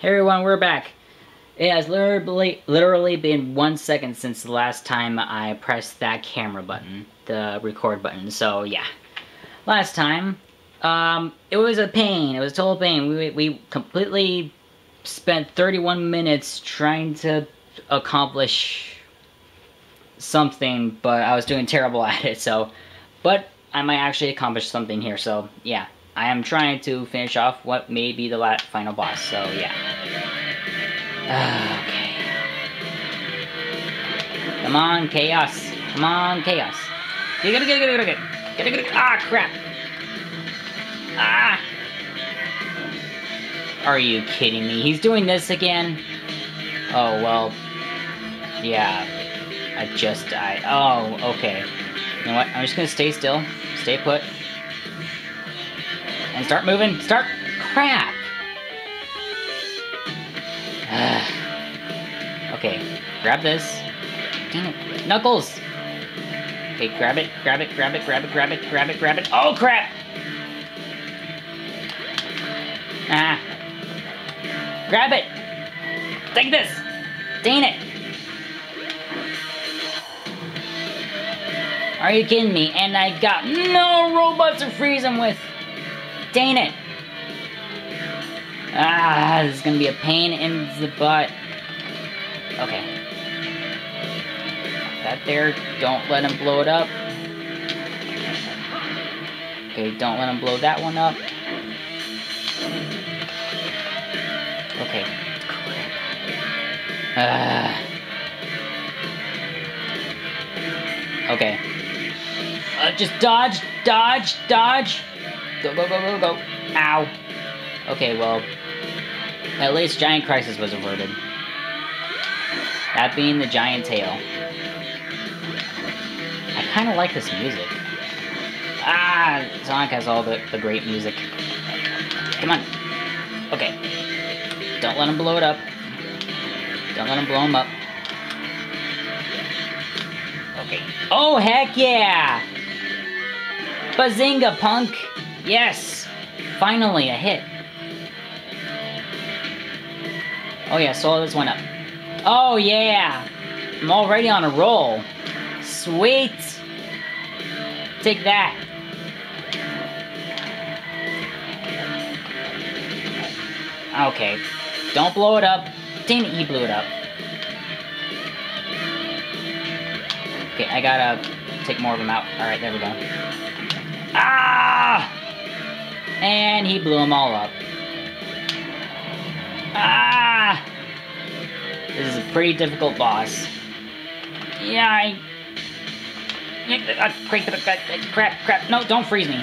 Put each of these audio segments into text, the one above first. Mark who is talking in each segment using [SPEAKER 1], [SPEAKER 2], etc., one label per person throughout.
[SPEAKER 1] Hey everyone, we're back. It has literally, literally been one second since the last time I pressed that camera button, the record button, so yeah. Last time, um, it was a pain, it was a total pain. We, we completely spent 31 minutes trying to accomplish something, but I was doing terrible at it, so. But I might actually accomplish something here, so yeah. I am trying to finish off what may be the last final boss, so yeah. Okay. Come on, chaos. Come on, chaos. Get it, get it, get it, get it, get it, get it. Ah, crap. Ah. Are you kidding me? He's doing this again? Oh, well. Yeah. I just died. Oh, okay. You know what? I'm just gonna stay still. Stay put. And start moving. Start. Crap. okay. Grab this. Knuckles! Okay, grab it, grab it, grab it, grab it, grab it, grab it, grab it. Oh, crap! Ah. Grab it! Take this! Dang it! Are you kidding me? And I got no robots to freeze him with! Dang it! Ah, this is gonna be a pain in the butt. Okay. That there, don't let him blow it up. Okay, don't let him blow that one up. Okay. Ah. Okay. Uh, just dodge, dodge, dodge. Go, go, go, go, go. Ow. Okay, well, at least Giant Crisis was averted. That being the giant tail. I kind of like this music. Ah, Sonic has all the, the great music. Come on. Okay. Don't let him blow it up. Don't let him blow him up. Okay. Oh, heck yeah! Bazinga, punk! Yes! Finally, a hit. Oh yeah, so this one up. Oh yeah! I'm already on a roll. Sweet! Take that. Okay. Don't blow it up. Damn it, he blew it up. Okay, I gotta take more of them out. Alright, there we go. Ah! And he blew them all up. Ah! This is a pretty difficult boss. Yeah, I... Crap, crap. No, don't freeze me.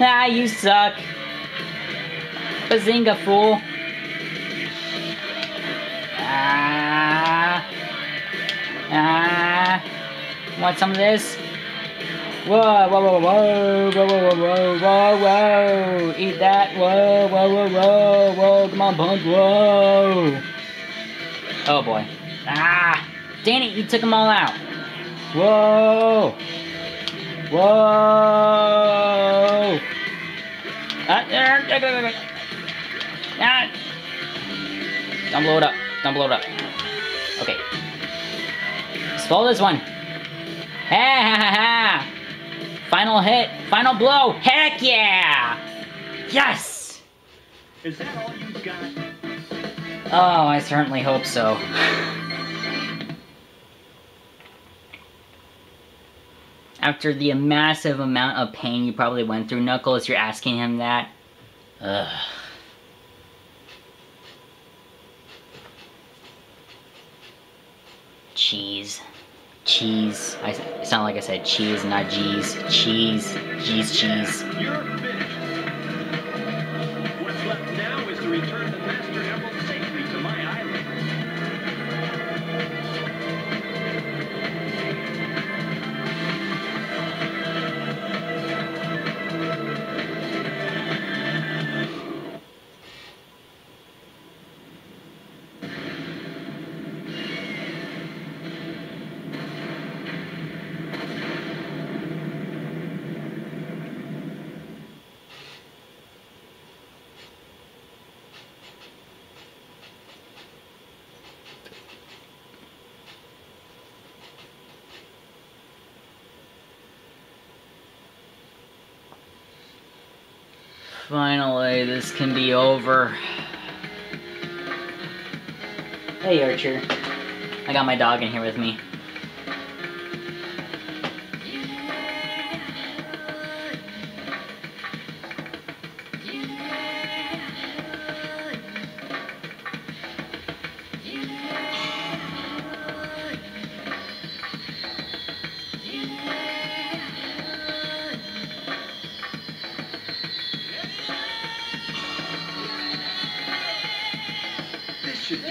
[SPEAKER 1] Ah, you suck. Bazinga, fool. Ah. Ah. Want some of this? Whoa, whoa, whoa, whoa, whoa, whoa, whoa, whoa, whoa, eat that, whoa, whoa, whoa, whoa, whoa, come on, punk, whoa. Oh boy. Ah, dang it, you took them all out. Whoa. Whoa. Ah, ah. Don't blow it up, don't blow it up. Okay. Swallow this one. Ha ha ha ha! Final hit, final blow, heck yeah! Yes!
[SPEAKER 2] Is that all you got?
[SPEAKER 1] Oh, I certainly hope so. After the massive amount of pain you probably went through, Knuckles, you're asking him that? Ugh. Cheese. Cheese. I sound like I said cheese, not G's. Cheese. G's cheese. Finally, this can be over. Hey, Archer. I got my dog in here with me.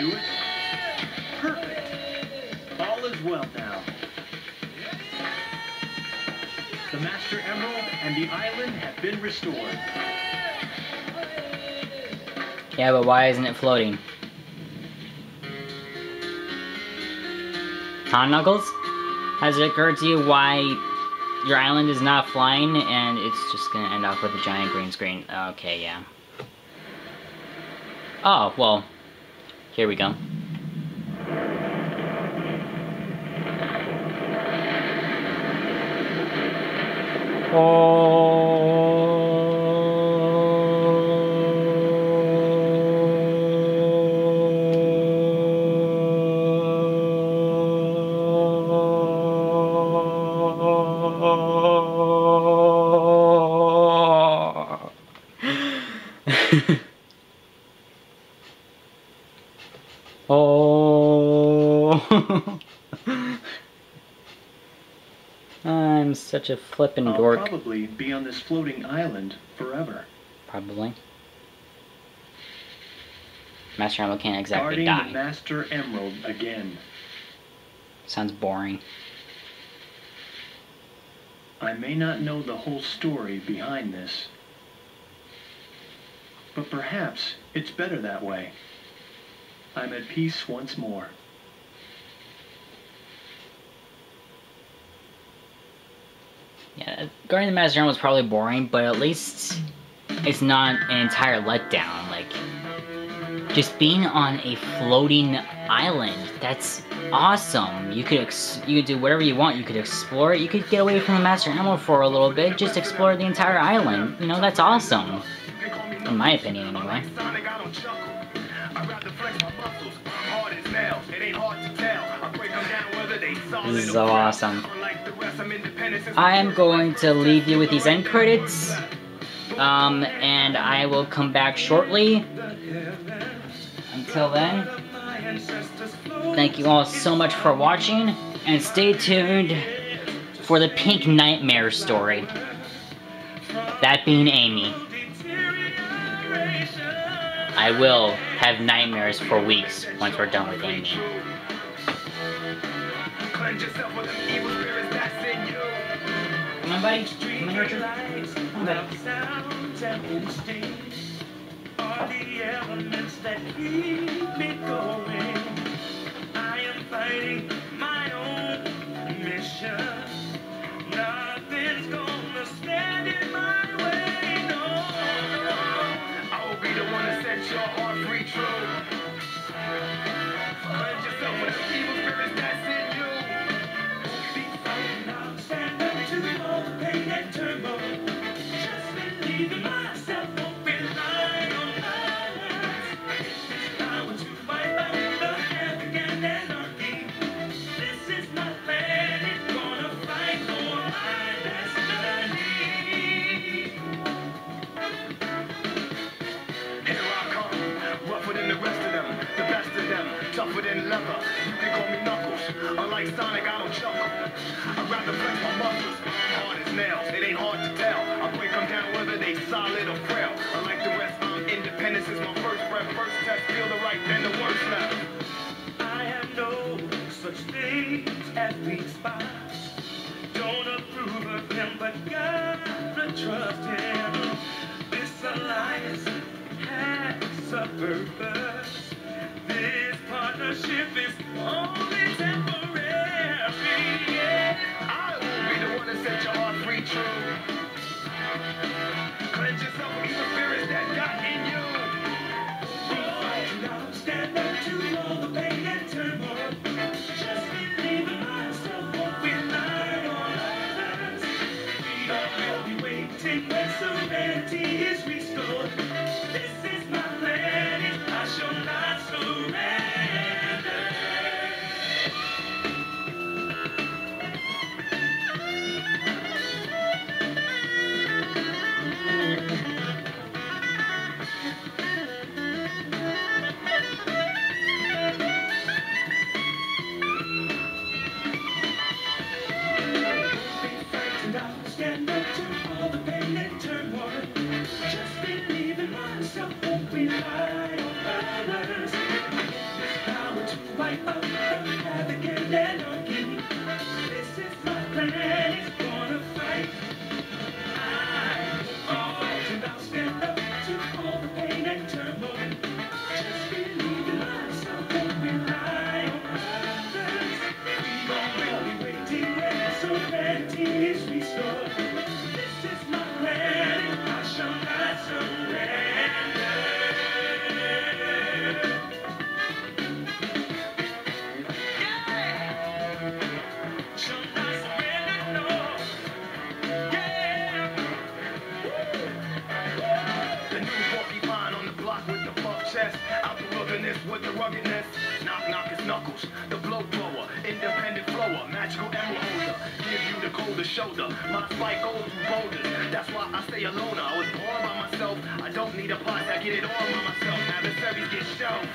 [SPEAKER 2] Do it. Perfect. All is well now. The Master Emerald and the island have been restored.
[SPEAKER 1] Yeah, but why isn't it floating? Huh, Knuckles? Has it occurred to you why your island is not flying and it's just gonna end up with a giant green screen? Okay, yeah. Oh, well, here we go. Oh. Oh. I'm such a flippin'
[SPEAKER 2] I'll
[SPEAKER 1] dork.
[SPEAKER 2] probably be on this floating island forever.
[SPEAKER 1] Probably. Master Emerald can't exactly
[SPEAKER 2] guarding the
[SPEAKER 1] die.
[SPEAKER 2] Master Emerald again.
[SPEAKER 1] Sounds boring.
[SPEAKER 2] I may not know the whole story behind this, but perhaps it's better that way. I'm at peace once more.
[SPEAKER 1] Yeah, guarding the Master was probably boring, but at least it's not an entire letdown. Like, just being on a floating island, that's awesome. You could you could do whatever you want. You could explore it. You could get away from the Master Emerald for a little bit. Just explore the entire island. You know, that's awesome. In my opinion, anyway. This is so awesome. I am going to leave you with these end credits. Um, and I will come back shortly. Until then, thank you all so much for watching, and stay tuned for the Pink Nightmare story. That being Amy. I will have nightmares for weeks once we're done with Amy. Come on, buddy. Come on. Come on, buddy.
[SPEAKER 3] Are the elements that keep me going. I am fighting
[SPEAKER 2] Unlike Sonic, I don't chuckle. I'd rather flex my muscles, hard as nails, it ain't hard to tell. I break them down whether they solid or frail. Unlike the rest, I'm independence is my first breath, first test, feel the right, then the worst left.
[SPEAKER 3] I have no such things as weak spots. Don't approve of them, but gotta trust him. This alliance has a purpose. This partnership is only temporary.
[SPEAKER 2] To set your heart free true. Cleanse yourself from spirits that got in you.
[SPEAKER 3] Stand up to all the pain and turmoil. Just believe in myself, on others. We all will be waiting when serenity is restored.
[SPEAKER 2] Independent flower, magical emerald holder. Give you the coldest shoulder. My spike goes through boulders. That's why I stay alone. I was born by myself. I don't need a pot. I get it all by myself. Now the Adversaries get shelved.